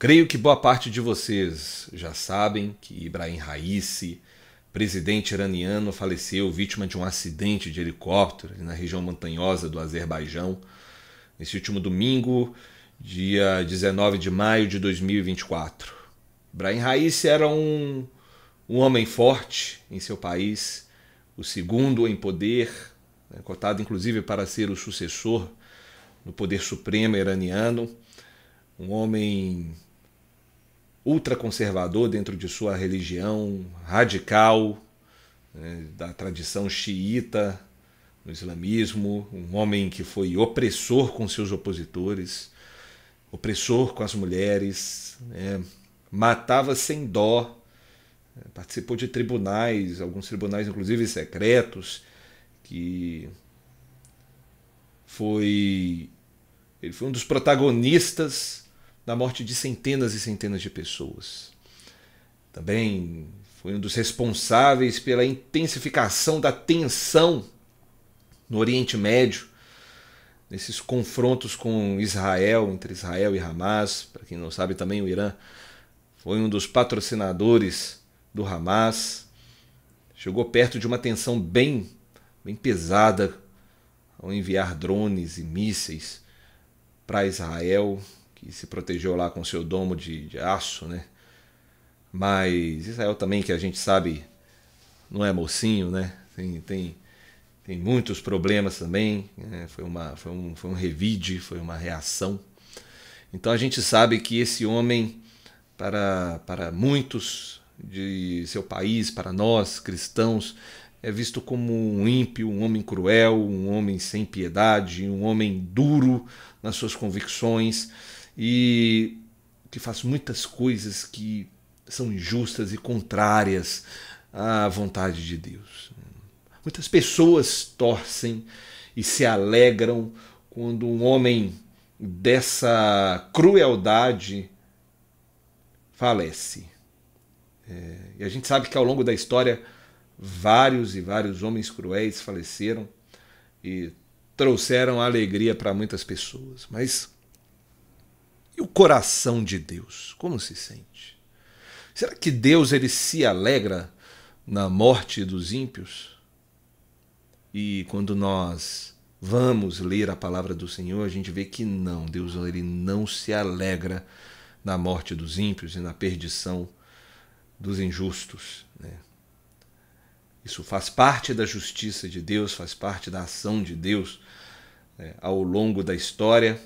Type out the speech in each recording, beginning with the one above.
Creio que boa parte de vocês já sabem que Ibrahim Raisi, presidente iraniano, faleceu vítima de um acidente de helicóptero na região montanhosa do Azerbaijão nesse último domingo, dia 19 de maio de 2024. Ibrahim Raisi era um, um homem forte em seu país, o segundo em poder, né, cotado inclusive para ser o sucessor no poder supremo iraniano, um homem ultraconservador dentro de sua religião, radical, né, da tradição xiita no islamismo, um homem que foi opressor com seus opositores, opressor com as mulheres, né, matava sem dó, né, participou de tribunais, alguns tribunais inclusive secretos, que foi ele foi um dos protagonistas da morte de centenas e centenas de pessoas. Também foi um dos responsáveis pela intensificação da tensão no Oriente Médio, nesses confrontos com Israel, entre Israel e Hamas. Para quem não sabe, também o Irã foi um dos patrocinadores do Hamas. Chegou perto de uma tensão bem, bem pesada ao enviar drones e mísseis para Israel, que se protegeu lá com seu domo de, de aço, né? Mas Israel também, que a gente sabe, não é mocinho, né? Tem, tem, tem muitos problemas também. Né? Foi, uma, foi, um, foi um revide, foi uma reação. Então a gente sabe que esse homem, para, para muitos de seu país, para nós cristãos, é visto como um ímpio, um homem cruel, um homem sem piedade, um homem duro nas suas convicções e que faz muitas coisas que são injustas e contrárias à vontade de Deus. Muitas pessoas torcem e se alegram quando um homem dessa crueldade falece. É, e a gente sabe que ao longo da história vários e vários homens cruéis faleceram e trouxeram alegria para muitas pessoas. Mas e o coração de Deus? Como se sente? Será que Deus ele se alegra na morte dos ímpios? E quando nós vamos ler a palavra do Senhor, a gente vê que não, Deus ele não se alegra na morte dos ímpios e na perdição dos injustos. Né? Isso faz parte da justiça de Deus, faz parte da ação de Deus é, ao longo da história.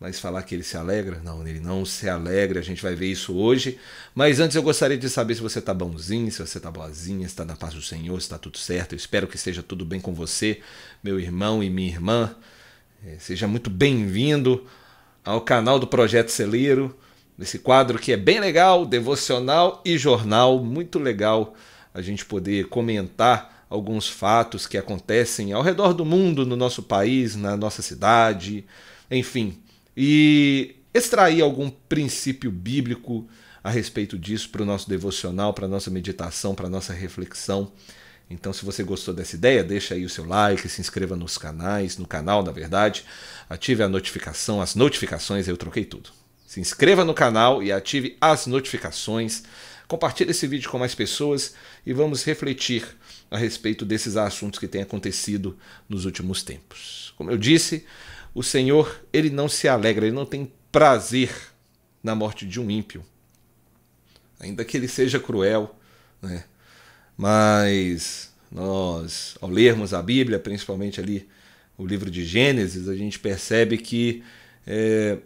Mas falar que ele se alegra? Não, ele não se alegra, a gente vai ver isso hoje. Mas antes eu gostaria de saber se você está bonzinho, se você está boazinha, se está na paz do Senhor, se está tudo certo. Eu espero que esteja tudo bem com você, meu irmão e minha irmã. É, seja muito bem-vindo ao canal do Projeto Celeiro, nesse quadro que é bem legal, devocional e jornal, muito legal a gente poder comentar alguns fatos que acontecem ao redor do mundo, no nosso país, na nossa cidade, enfim, e extrair algum princípio bíblico a respeito disso para o nosso devocional, para a nossa meditação, para a nossa reflexão. Então, se você gostou dessa ideia, deixa aí o seu like, se inscreva nos canais, no canal, na verdade, ative a notificação, as notificações, eu troquei tudo. Se inscreva no canal e ative as notificações Compartilhe esse vídeo com mais pessoas e vamos refletir a respeito desses assuntos que têm acontecido nos últimos tempos. Como eu disse, o Senhor, ele não se alegra, ele não tem prazer na morte de um ímpio. Ainda que ele seja cruel, né? Mas nós, ao lermos a Bíblia, principalmente ali o livro de Gênesis, a gente percebe que é,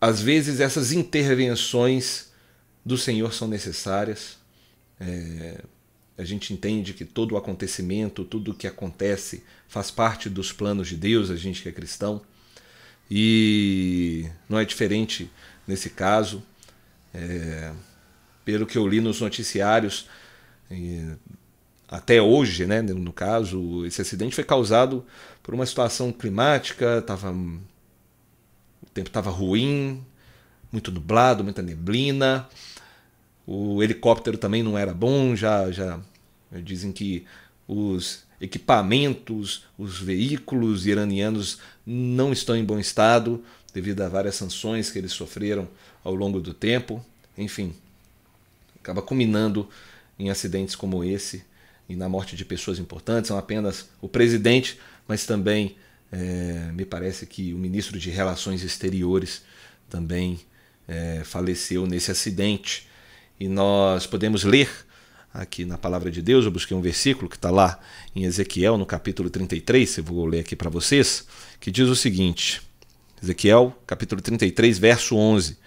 às vezes essas intervenções do Senhor são necessárias. É, a gente entende que todo o acontecimento, tudo o que acontece, faz parte dos planos de Deus, a gente que é cristão. E não é diferente nesse caso. É, pelo que eu li nos noticiários, até hoje, né, no caso, esse acidente foi causado por uma situação climática, tava, o tempo estava ruim, muito nublado, muita neblina. O helicóptero também não era bom, já, já dizem que os equipamentos, os veículos iranianos não estão em bom estado. devido a várias sanções que eles sofreram ao longo do tempo. Enfim, acaba culminando em acidentes como esse e na morte de pessoas importantes. Não apenas o presidente, mas também é, me parece que o ministro de Relações Exteriores também é, faleceu nesse acidente. E nós podemos ler aqui na palavra de Deus, eu busquei um versículo que está lá em Ezequiel, no capítulo 33, eu vou ler aqui para vocês, que diz o seguinte: Ezequiel, capítulo 33, verso 11.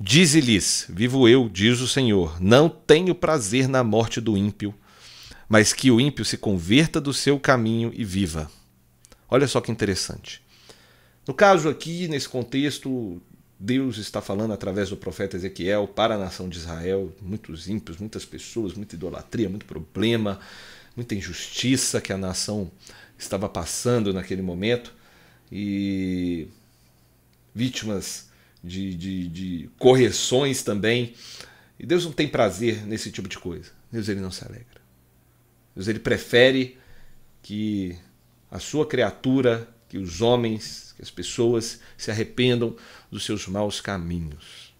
Dize-lhes: Vivo eu, diz o Senhor, não tenho prazer na morte do ímpio, mas que o ímpio se converta do seu caminho e viva. Olha só que interessante. No caso aqui, nesse contexto, Deus está falando através do profeta Ezequiel para a nação de Israel, muitos ímpios, muitas pessoas, muita idolatria, muito problema, muita injustiça que a nação estava passando naquele momento. E vítimas de, de, de correções também. E Deus não tem prazer nesse tipo de coisa. Deus ele não se alegra. Deus ele prefere que a sua criatura, que os homens, que as pessoas se arrependam dos seus maus caminhos.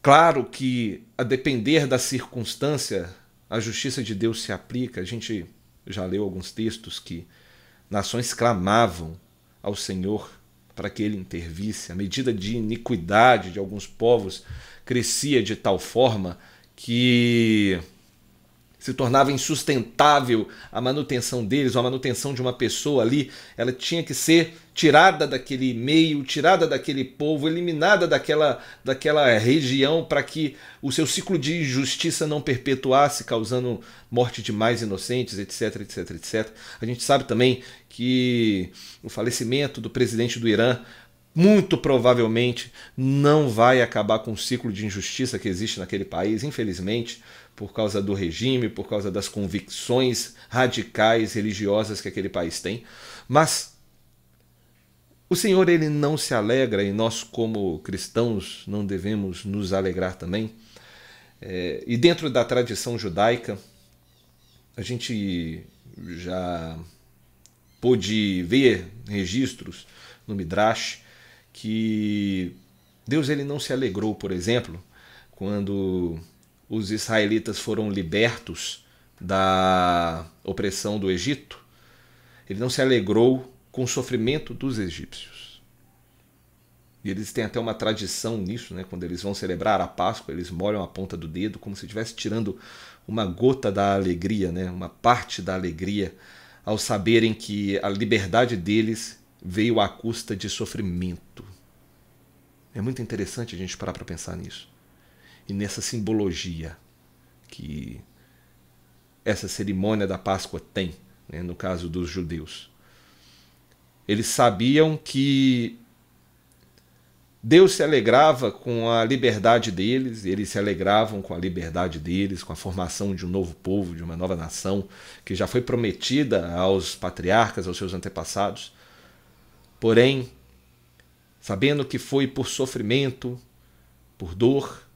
Claro que, a depender da circunstância, a justiça de Deus se aplica. A gente já leu alguns textos que nações clamavam ao Senhor para que ele intervisse. A medida de iniquidade de alguns povos crescia de tal forma que se tornava insustentável a manutenção deles, ou a manutenção de uma pessoa ali, ela tinha que ser tirada daquele meio, tirada daquele povo, eliminada daquela, daquela região para que o seu ciclo de injustiça não perpetuasse, causando morte de mais inocentes, etc, etc, etc. A gente sabe também que o falecimento do presidente do Irã muito provavelmente não vai acabar com o ciclo de injustiça que existe naquele país, infelizmente por causa do regime, por causa das convicções radicais religiosas que aquele país tem. Mas o Senhor ele não se alegra e nós como cristãos não devemos nos alegrar também. É, e dentro da tradição judaica, a gente já pôde ver registros no Midrash que Deus ele não se alegrou, por exemplo, quando os israelitas foram libertos da opressão do Egito, ele não se alegrou com o sofrimento dos egípcios. E eles têm até uma tradição nisso, né? quando eles vão celebrar a Páscoa, eles molham a ponta do dedo como se estivesse tirando uma gota da alegria, né? uma parte da alegria, ao saberem que a liberdade deles veio à custa de sofrimento. É muito interessante a gente parar para pensar nisso e nessa simbologia que essa cerimônia da Páscoa tem, né, no caso dos judeus. Eles sabiam que Deus se alegrava com a liberdade deles, eles se alegravam com a liberdade deles, com a formação de um novo povo, de uma nova nação, que já foi prometida aos patriarcas, aos seus antepassados. Porém, sabendo que foi por sofrimento, por dor,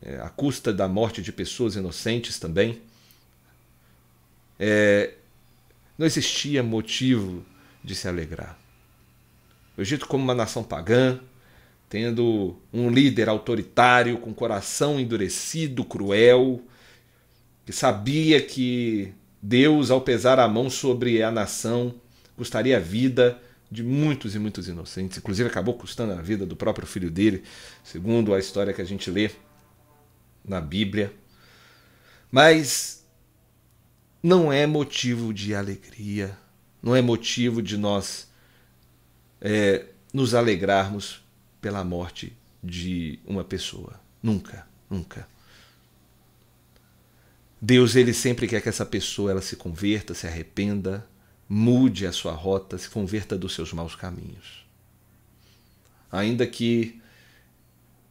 é, à custa da morte de pessoas inocentes também. É, não existia motivo de se alegrar. O Egito, como uma nação pagã, tendo um líder autoritário, com coração endurecido, cruel, que sabia que Deus, ao pesar a mão sobre a nação, custaria a vida de muitos e muitos inocentes. Inclusive, acabou custando a vida do próprio filho dele, segundo a história que a gente lê na Bíblia, mas não é motivo de alegria, não é motivo de nós é, nos alegrarmos pela morte de uma pessoa. Nunca, nunca. Deus ele sempre quer que essa pessoa ela se converta, se arrependa, mude a sua rota, se converta dos seus maus caminhos. Ainda que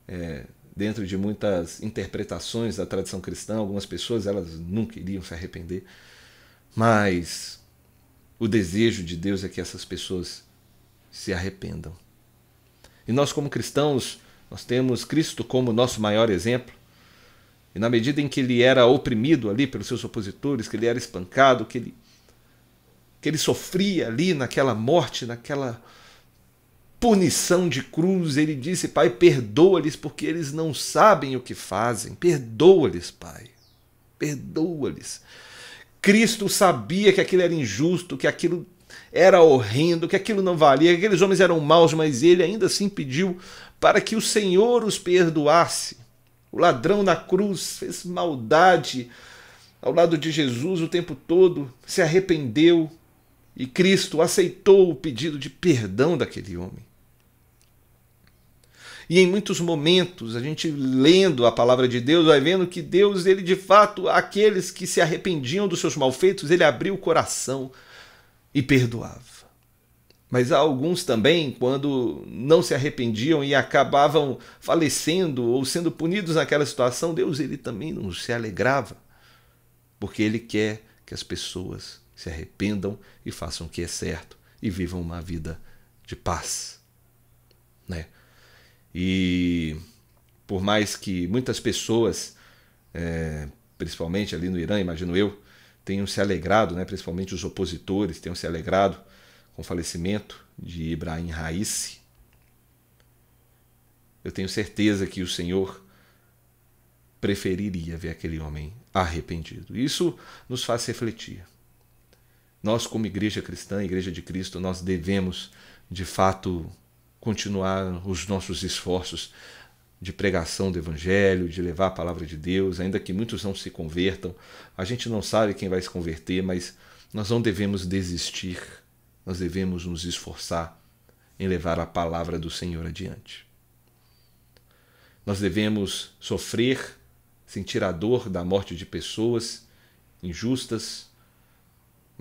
é, dentro de muitas interpretações da tradição cristã, algumas pessoas elas nunca iriam se arrepender, mas o desejo de Deus é que essas pessoas se arrependam. E nós como cristãos, nós temos Cristo como nosso maior exemplo. E na medida em que ele era oprimido ali pelos seus opositores, que ele era espancado, que ele que ele sofria ali naquela morte, naquela punição de cruz, ele disse: Pai, perdoa-lhes porque eles não sabem o que fazem. Perdoa-lhes, Pai. Perdoa-lhes. Cristo sabia que aquilo era injusto, que aquilo era horrendo, que aquilo não valia, que aqueles homens eram maus, mas ele ainda assim pediu para que o Senhor os perdoasse. O ladrão na cruz fez maldade ao lado de Jesus o tempo todo, se arrependeu e Cristo aceitou o pedido de perdão daquele homem. E em muitos momentos, a gente lendo a palavra de Deus, vai vendo que Deus, ele de fato, aqueles que se arrependiam dos seus malfeitos, ele abriu o coração e perdoava. Mas há alguns também, quando não se arrependiam e acabavam falecendo ou sendo punidos naquela situação, Deus ele também não se alegrava, porque ele quer que as pessoas se arrependam e façam o que é certo e vivam uma vida de paz, né? E por mais que muitas pessoas, é, principalmente ali no Irã, imagino eu, tenham se alegrado, né, principalmente os opositores tenham se alegrado com o falecimento de Ibrahim Raisi, eu tenho certeza que o Senhor preferiria ver aquele homem arrependido. Isso nos faz refletir. Nós, como igreja cristã, igreja de Cristo, nós devemos, de fato, continuar os nossos esforços de pregação do Evangelho, de levar a palavra de Deus, ainda que muitos não se convertam. A gente não sabe quem vai se converter, mas nós não devemos desistir, nós devemos nos esforçar em levar a palavra do Senhor adiante. Nós devemos sofrer, sentir a dor da morte de pessoas injustas,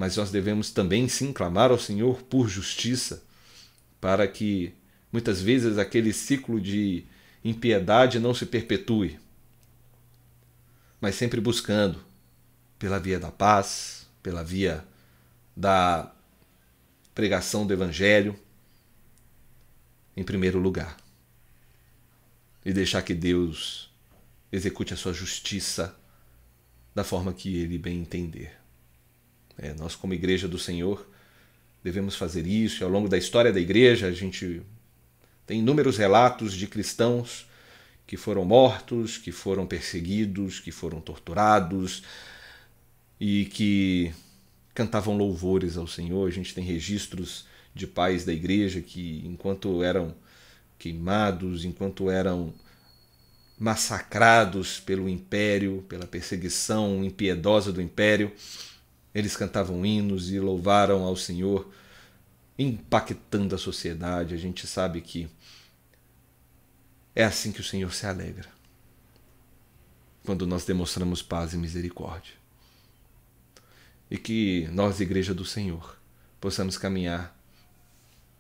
mas nós devemos também sim clamar ao Senhor por justiça, para que muitas vezes aquele ciclo de impiedade não se perpetue, mas sempre buscando pela via da paz, pela via da pregação do Evangelho, em primeiro lugar. E deixar que Deus execute a sua justiça da forma que ele bem entender. É, nós, como Igreja do Senhor, devemos fazer isso, e ao longo da história da igreja, a gente tem inúmeros relatos de cristãos que foram mortos, que foram perseguidos, que foram torturados e que cantavam louvores ao Senhor. A gente tem registros de pais da igreja que, enquanto eram queimados, enquanto eram massacrados pelo império, pela perseguição impiedosa do império, eles cantavam hinos e louvaram ao Senhor impactando a sociedade. A gente sabe que é assim que o Senhor se alegra. Quando nós demonstramos paz e misericórdia. E que nós, Igreja do Senhor, possamos caminhar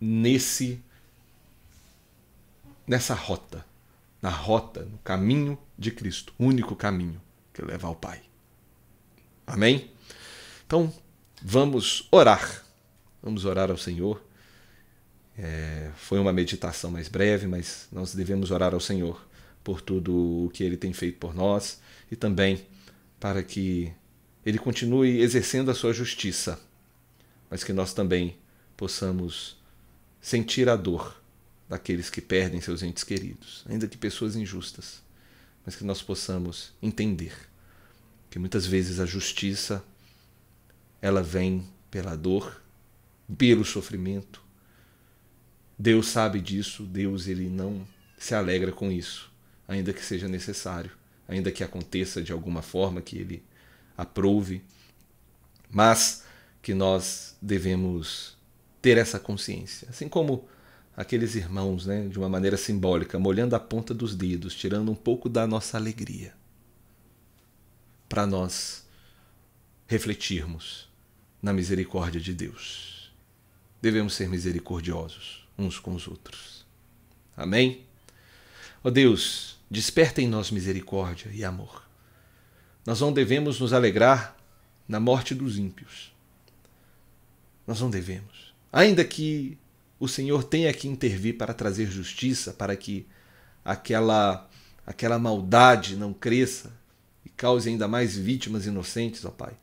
nesse nessa rota, na rota, no caminho de Cristo, único caminho que leva ao Pai. Amém? Então, vamos orar Vamos orar ao Senhor. É, foi uma meditação mais breve, mas nós devemos orar ao Senhor por tudo o que Ele tem feito por nós e também para que Ele continue exercendo a sua justiça, mas que nós também possamos sentir a dor daqueles que perdem seus entes queridos, ainda que pessoas injustas, mas que nós possamos entender que muitas vezes a justiça ela vem pela dor pelo sofrimento. Deus sabe disso, Deus ele não se alegra com isso, ainda que seja necessário, ainda que aconteça de alguma forma que ele aprove, mas que nós devemos ter essa consciência, assim como aqueles irmãos, né, de uma maneira simbólica, molhando a ponta dos dedos, tirando um pouco da nossa alegria, para nós refletirmos na misericórdia de Deus devemos ser misericordiosos uns com os outros. Amém? Ó oh Deus, desperta em nós misericórdia e amor. Nós não devemos nos alegrar na morte dos ímpios. Nós não devemos. Ainda que o Senhor tenha que intervir para trazer justiça, para que aquela aquela maldade não cresça e cause ainda mais vítimas inocentes, ó Pai.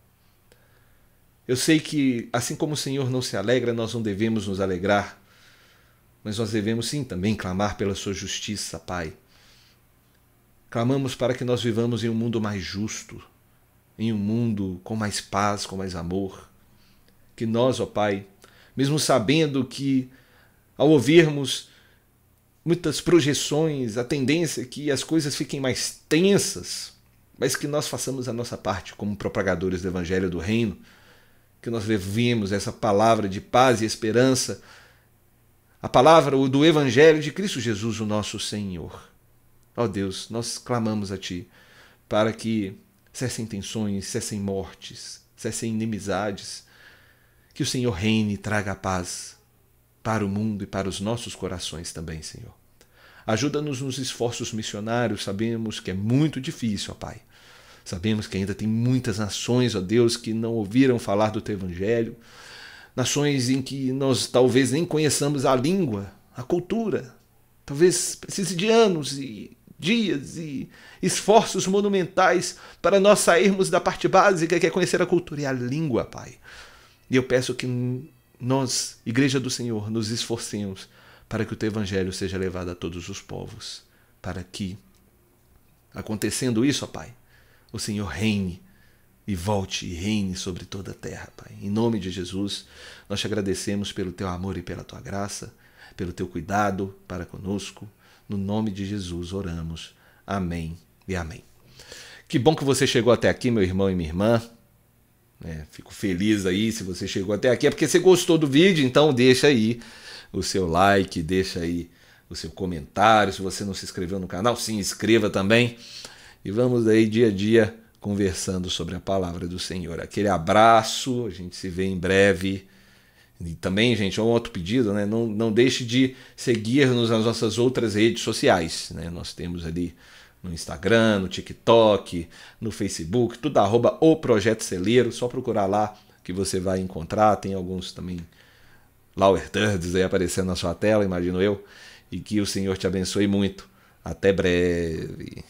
Eu sei que, assim como o Senhor não se alegra, nós não devemos nos alegrar, mas nós devemos sim também clamar pela Sua justiça, Pai. Clamamos para que nós vivamos em um mundo mais justo, em um mundo com mais paz, com mais amor. Que nós, ó Pai, mesmo sabendo que, ao ouvirmos muitas projeções, a tendência é que as coisas fiquem mais tensas, mas que nós façamos a nossa parte como propagadores do Evangelho do Reino que nós levemos essa palavra de paz e esperança, a palavra do Evangelho de Cristo Jesus, o nosso Senhor. Ó oh Deus, nós clamamos a Ti para que cessem tensões, cessem mortes, cessem inimizades, que o Senhor reine e traga a paz para o mundo e para os nossos corações também, Senhor. Ajuda-nos nos esforços missionários, sabemos que é muito difícil, ó Pai. Sabemos que ainda tem muitas nações, ó Deus, que não ouviram falar do teu evangelho, nações em que nós talvez nem conheçamos a língua, a cultura. Talvez precise de anos e dias e esforços monumentais para nós sairmos da parte básica que é conhecer a cultura e a língua, Pai. E eu peço que nós, Igreja do Senhor, nos esforcemos para que o teu evangelho seja levado a todos os povos, para que acontecendo isso, ó Pai, o Senhor reine e volte e reine sobre toda a terra, Pai. Em nome de Jesus, nós te agradecemos pelo teu amor e pela tua graça, pelo teu cuidado para conosco. No nome de Jesus oramos. Amém e amém. Que bom que você chegou até aqui, meu irmão e minha irmã. É, fico feliz aí se você chegou até aqui, é porque você gostou do vídeo, então deixa aí o seu like, deixa aí o seu comentário. Se você não se inscreveu no canal, se inscreva também e vamos aí dia a dia conversando sobre a palavra do Senhor. Aquele abraço, a gente se vê em breve. E também, gente, um outro pedido, né? Não, não deixe de seguir-nos nas nossas outras redes sociais. Né? Nós temos ali no Instagram, no TikTok, no Facebook, tudo arroba o Projeto Celeiro. Só procurar lá que você vai encontrar. Tem alguns também Lauer aí aparecendo na sua tela, imagino eu. E que o Senhor te abençoe muito. Até breve.